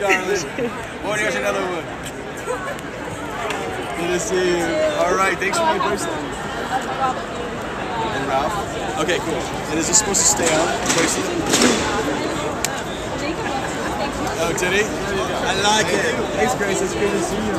darling. Oh, there's another one. Good to see you. All right, thanks for my bracelet. And Ralph. Okay, cool. And is this supposed to stay on? Bracelet? Oh, did he? I like it. Thanks, Grace. It's good to see you.